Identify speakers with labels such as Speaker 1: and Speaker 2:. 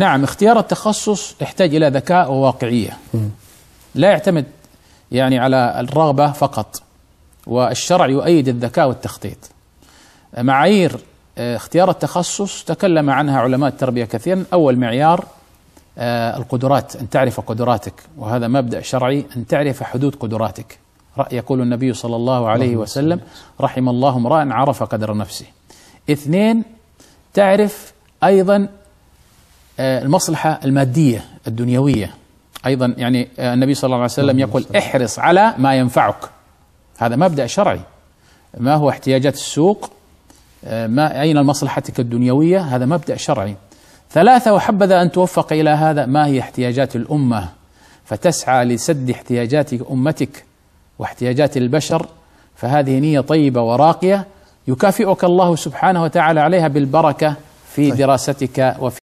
Speaker 1: نعم اختيار التخصص يحتاج إلى ذكاء وواقعية. لا يعتمد يعني على الرغبة فقط والشرع يؤيد الذكاء والتخطيط. معايير آه، اختيار التخصص تكلم عنها علماء التربية كثيرا. أول معيار آه، القدرات أن تعرف قدراتك. وهذا مبدأ شرعي أن تعرف حدود قدراتك. يقول النبي صلى الله عليه وسلم رحم الله امرأ عرف قدر نفسه. اثنين تعرف أيضا المصلحة المادية الدنيوية. أيضا يعني آه، النبي صلى الله عليه وسلم يقول احرص على ما ينفعك. هذا مبدأ شرعي. ما هو احتياجات السوق؟ آه، ما أين مصلحتك الدنيوية؟ هذا مبدأ شرعي. ثلاثة وحبذا أن توفق إلى هذا ما هي احتياجات الأمة؟ فتسعى لسد احتياجات أمتك واحتياجات البشر. فهذه نية طيبة وراقية يكافئك الله سبحانه وتعالى عليها بالبركة في دراستك وفي